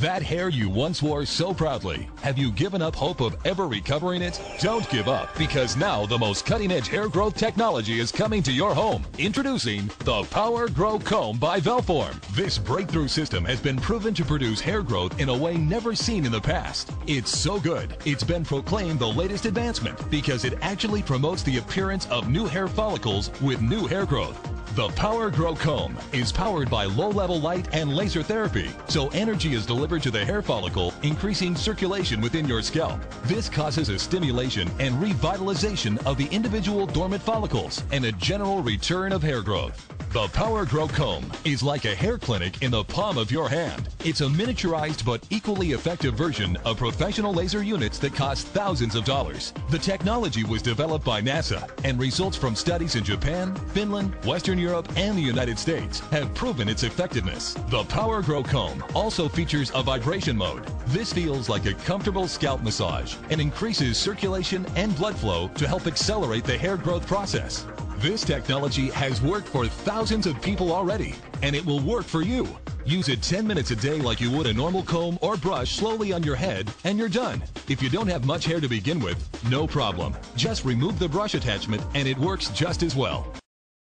That hair you once wore so proudly, have you given up hope of ever recovering it? Don't give up because now the most cutting edge hair growth technology is coming to your home. Introducing the Power Grow Comb by Velform. This breakthrough system has been proven to produce hair growth in a way never seen in the past. It's so good, it's been proclaimed the latest advancement because it actually promotes the appearance of new hair follicles with new hair growth. The Power Grow Comb is powered by low-level light and laser therapy, so energy is delivered to the hair follicle, increasing circulation within your scalp. This causes a stimulation and revitalization of the individual dormant follicles and a general return of hair growth. The Power Grow Comb is like a hair clinic in the palm of your hand. It's a miniaturized but equally effective version of professional laser units that cost thousands of dollars. The technology was developed by NASA and results from studies in Japan, Finland, Western Europe, and the United States have proven its effectiveness. The Power Grow Comb also features a vibration mode. This feels like a comfortable scalp massage and increases circulation and blood flow to help accelerate the hair growth process. This technology has worked for thousands of people already, and it will work for you. Use it 10 minutes a day like you would a normal comb or brush slowly on your head, and you're done. If you don't have much hair to begin with, no problem. Just remove the brush attachment and it works just as well.